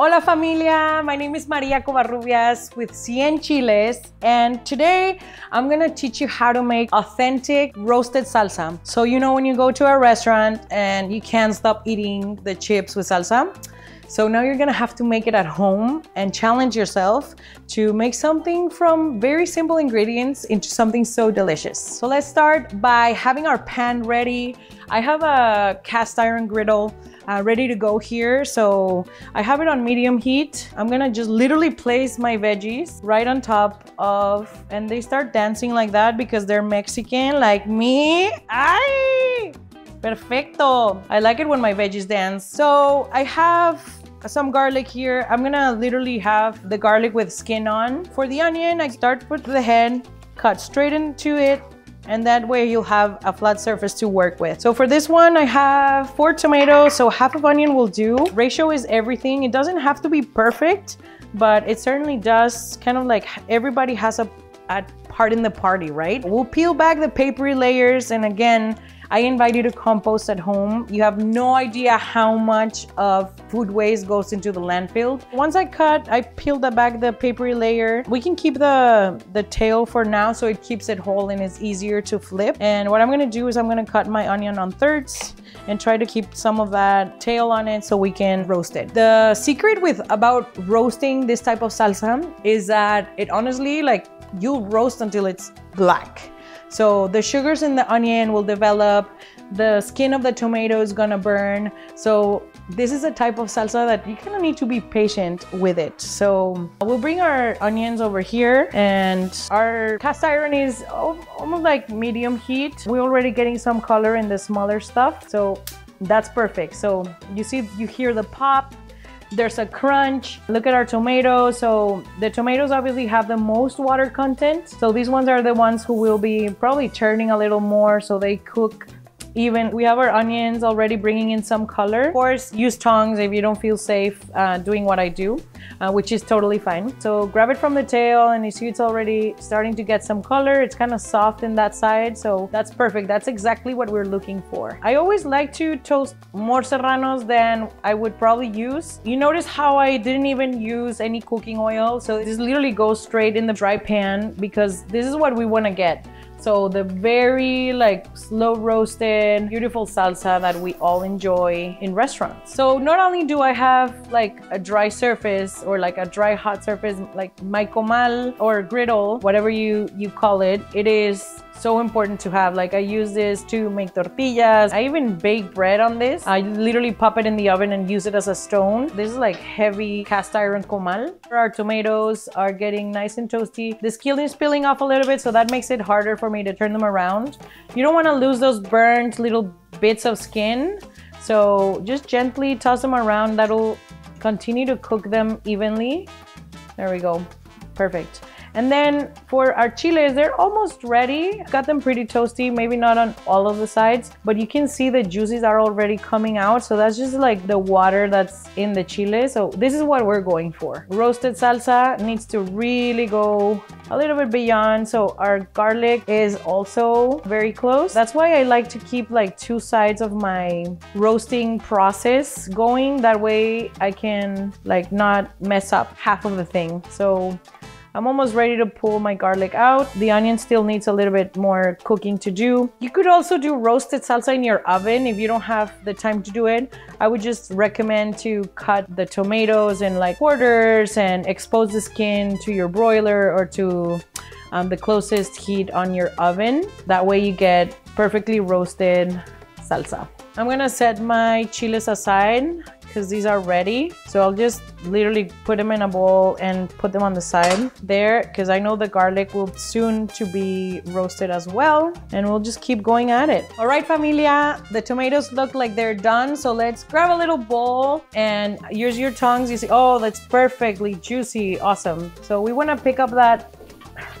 Hola familia, my name is Maria Covarrubias with Cien Chiles and today I'm gonna teach you how to make authentic roasted salsa. So you know when you go to a restaurant and you can't stop eating the chips with salsa? So now you're gonna have to make it at home and challenge yourself to make something from very simple ingredients into something so delicious. So let's start by having our pan ready. I have a cast iron griddle uh, ready to go here. So I have it on medium heat. I'm gonna just literally place my veggies right on top of, and they start dancing like that because they're Mexican like me. Ay! Perfecto. I like it when my veggies dance. So I have some garlic here. I'm gonna literally have the garlic with skin on. For the onion, I start with the head, cut straight into it, and that way you'll have a flat surface to work with. So for this one, I have four tomatoes, so half of onion will do. Ratio is everything. It doesn't have to be perfect, but it certainly does kind of like everybody has a, a part in the party, right? We'll peel back the papery layers and again, I invite you to compost at home. You have no idea how much of food waste goes into the landfill. Once I cut, I peeled back the papery layer. We can keep the, the tail for now so it keeps it whole and it's easier to flip. And what I'm gonna do is I'm gonna cut my onion on thirds and try to keep some of that tail on it so we can roast it. The secret with about roasting this type of salsa is that it honestly like you'll roast until it's black. So the sugars in the onion will develop, the skin of the tomato is gonna burn. So this is a type of salsa that you kind of need to be patient with it. So we'll bring our onions over here and our cast iron is almost like medium heat. We're already getting some color in the smaller stuff. So that's perfect. So you see, you hear the pop, there's a crunch. Look at our tomatoes. So the tomatoes obviously have the most water content. So these ones are the ones who will be probably turning a little more so they cook even we have our onions already bringing in some color. Of course, use tongs if you don't feel safe uh, doing what I do, uh, which is totally fine. So grab it from the tail and you see it's already starting to get some color. It's kind of soft in that side, so that's perfect. That's exactly what we're looking for. I always like to toast more serranos than I would probably use. You notice how I didn't even use any cooking oil, so this literally goes straight in the dry pan because this is what we want to get. So the very like slow roasted, beautiful salsa that we all enjoy in restaurants. So not only do I have like a dry surface or like a dry hot surface, like my comal or griddle, whatever you, you call it, it is so important to have. Like I use this to make tortillas. I even bake bread on this. I literally pop it in the oven and use it as a stone. This is like heavy cast iron comal. Our tomatoes are getting nice and toasty. The skin is peeling off a little bit, so that makes it harder for me to turn them around. You don't want to lose those burnt little bits of skin. So just gently toss them around. That'll continue to cook them evenly. There we go. Perfect. And then for our chiles, they're almost ready. Got them pretty toasty, maybe not on all of the sides, but you can see the juices are already coming out. So that's just like the water that's in the chile. So this is what we're going for. Roasted salsa needs to really go a little bit beyond. So our garlic is also very close. That's why I like to keep like two sides of my roasting process going. That way I can like not mess up half of the thing. So I'm almost ready to pull my garlic out. The onion still needs a little bit more cooking to do. You could also do roasted salsa in your oven if you don't have the time to do it. I would just recommend to cut the tomatoes in like quarters and expose the skin to your broiler or to um, the closest heat on your oven. That way you get perfectly roasted salsa. I'm gonna set my chiles aside because these are ready. So I'll just literally put them in a bowl and put them on the side there because I know the garlic will soon to be roasted as well. And we'll just keep going at it. All right, familia, the tomatoes look like they're done. So let's grab a little bowl and use your tongs. You see, oh, that's perfectly juicy. Awesome. So we want to pick up that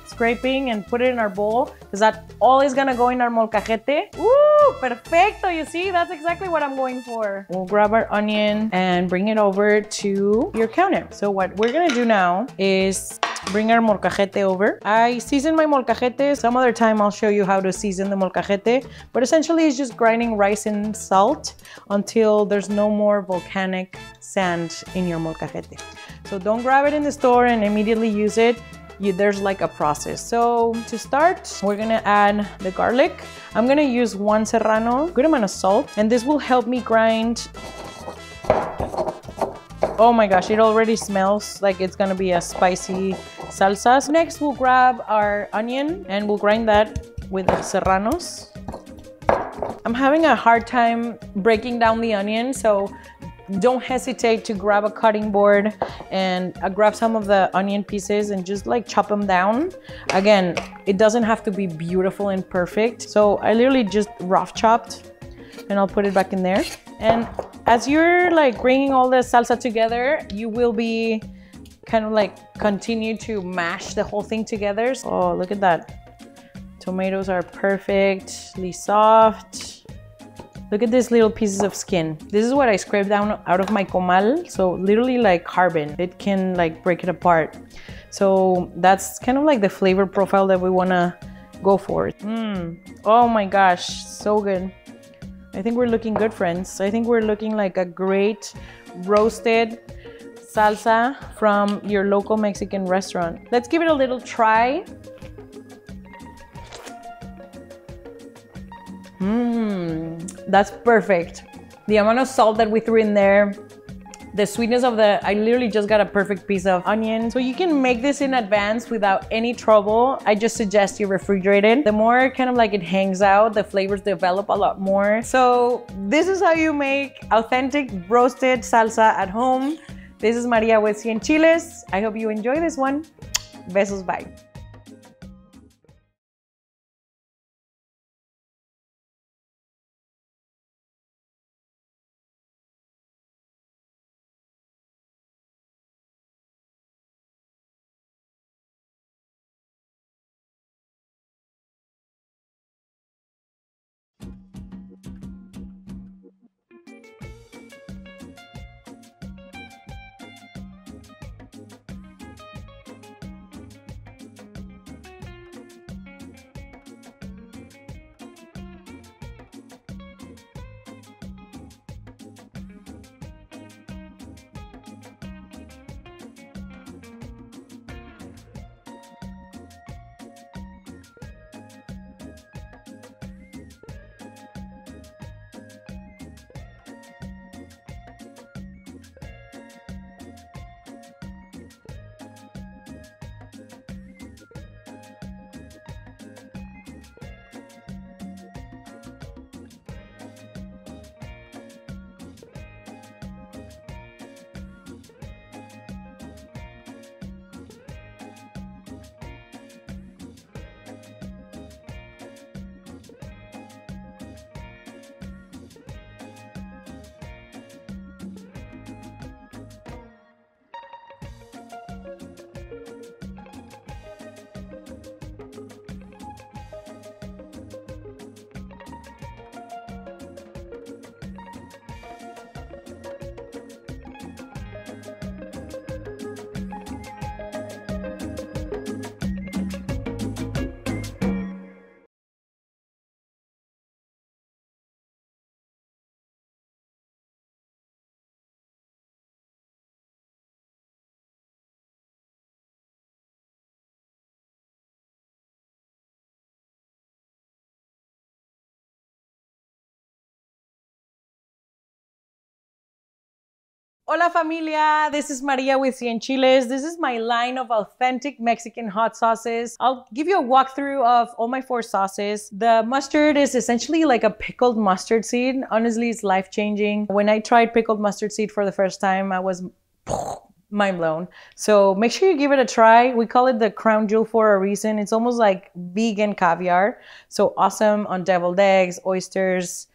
scraping and put it in our bowl because that all is gonna go in our molcajete. Ooh, perfecto. You see, that's exactly what I'm going for. We'll grab our onion and bring it over to your counter. So what we're gonna do now is bring our molcajete over. I season my molcajete. Some other time I'll show you how to season the molcajete, but essentially it's just grinding rice and salt until there's no more volcanic sand in your molcajete. So don't grab it in the store and immediately use it. You, there's like a process. So to start, we're gonna add the garlic. I'm gonna use one serrano, good amount of salt, and this will help me grind Oh my gosh, it already smells like it's gonna be a spicy salsa. Next, we'll grab our onion and we'll grind that with the serranos. I'm having a hard time breaking down the onion, so don't hesitate to grab a cutting board and uh, grab some of the onion pieces and just like chop them down. Again, it doesn't have to be beautiful and perfect. So I literally just rough chopped and I'll put it back in there. And as you're like bringing all the salsa together, you will be kind of like continue to mash the whole thing together. Oh, look at that. Tomatoes are perfectly soft. Look at these little pieces of skin. This is what I scraped down out of my comal. So literally like carbon, it can like break it apart. So that's kind of like the flavor profile that we wanna go for. Mm. Oh my gosh, so good. I think we're looking good, friends. I think we're looking like a great roasted salsa from your local Mexican restaurant. Let's give it a little try. Mmm, that's perfect. The amount of salt that we threw in there, the sweetness of the, I literally just got a perfect piece of onion. So you can make this in advance without any trouble. I just suggest you refrigerate it. The more kind of like it hangs out, the flavors develop a lot more. So this is how you make authentic roasted salsa at home. This is Maria with Cien Chiles. I hope you enjoy this one. Besos, bye. Hola familia, this is Maria with Cien Chiles. This is my line of authentic Mexican hot sauces. I'll give you a walkthrough of all my four sauces. The mustard is essentially like a pickled mustard seed. Honestly, it's life-changing. When I tried pickled mustard seed for the first time, I was mind blown. So make sure you give it a try. We call it the crown jewel for a reason. It's almost like vegan caviar. So awesome on deviled eggs, oysters,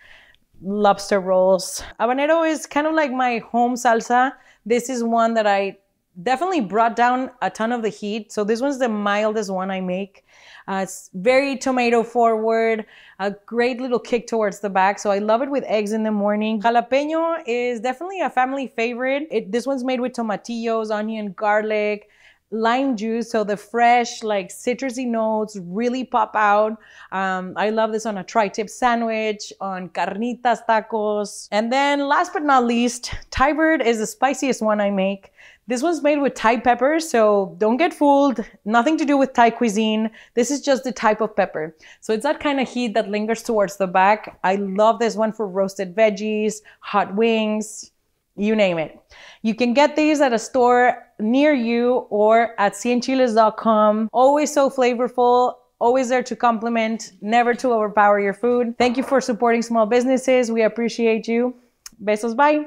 lobster rolls. Habanero is kind of like my home salsa. This is one that I definitely brought down a ton of the heat. So this one's the mildest one I make. Uh, it's very tomato forward, a great little kick towards the back. So I love it with eggs in the morning. Jalapeno is definitely a family favorite. It, this one's made with tomatillos, onion, garlic, lime juice so the fresh like citrusy notes really pop out um, i love this on a tri-tip sandwich on carnitas tacos and then last but not least thai bird is the spiciest one i make this one's made with Thai peppers, so don't get fooled. Nothing to do with Thai cuisine. This is just the type of pepper. So it's that kind of heat that lingers towards the back. I love this one for roasted veggies, hot wings, you name it. You can get these at a store near you or at cienchiles.com. Always so flavorful, always there to complement, never to overpower your food. Thank you for supporting small businesses. We appreciate you. Besos, bye.